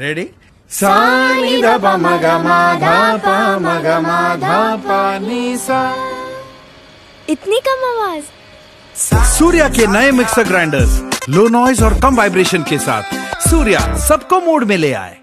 Ready सानी the प म ग धा ध प म सा। इतनी कम आवाज़। सूर्या के नए मिक्सर ग्राइंडर्स लो नॉइज़ और कम वाइब्रेशन के साथ। सूर्या सबको मोड में ले आए।